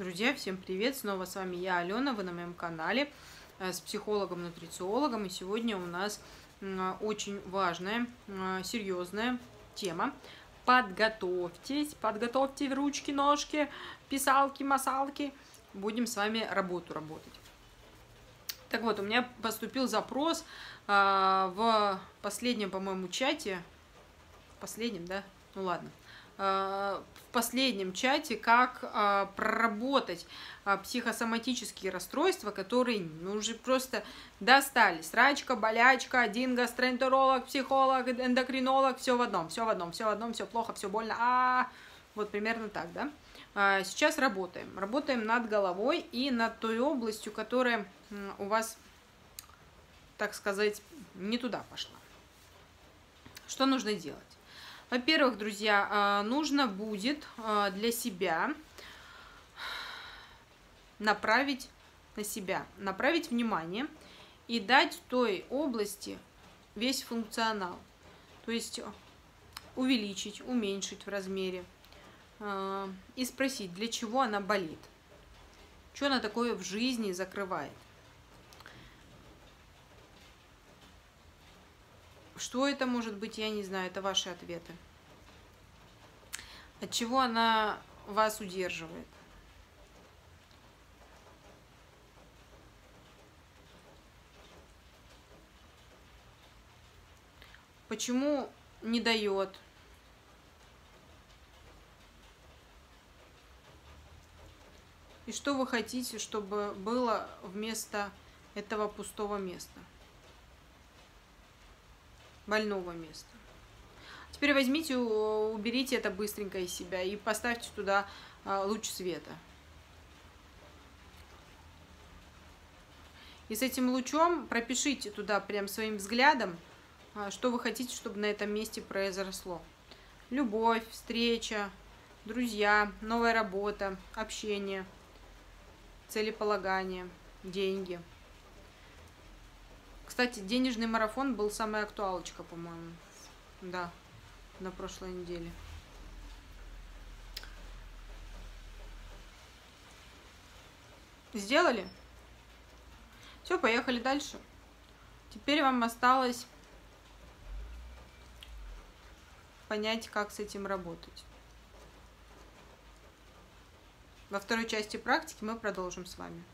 Друзья, всем привет! Снова с вами я, Алена, вы на моем канале э, с психологом-нутрициологом. И сегодня у нас очень важная, серьезная тема. Подготовьтесь, подготовьте ручки, ножки, писалки, масалки. Будем с вами работу работать. Так вот, у меня поступил запрос а, в последнем, по-моему, чате. В последнем, да? Ну ладно в последнем чате, как а, проработать а, психосоматические расстройства, которые ну, уже просто достали. Срачка, болячка, один гастроэнтеролог, психолог, эндокринолог, все в одном, все в одном, все в одном, все плохо, все больно. А, -а, -а. вот примерно так, да? А, сейчас работаем. Работаем над головой и над той областью, которая у вас, так сказать, не туда пошла. Что нужно делать? Во-первых, друзья, а, нужно будет а, для себя направить на себя, направить внимание и дать той области весь функционал. То есть увеличить, уменьшить в размере а, и спросить, для чего она болит, что она такое в жизни закрывает. Что это может быть, я не знаю, это ваши ответы. От чего она вас удерживает? Почему не дает? И что вы хотите, чтобы было вместо этого пустого места? Больного места. Теперь возьмите, уберите это быстренько из себя и поставьте туда а, луч света. И с этим лучом пропишите туда прям своим взглядом, а, что вы хотите, чтобы на этом месте произошло. Любовь, встреча, друзья, новая работа, общение, целеполагание, деньги. Кстати, денежный марафон был самая актуалочка, по-моему. Да, на прошлой неделе. Сделали? Все, поехали дальше. Теперь вам осталось понять, как с этим работать. Во второй части практики мы продолжим с вами.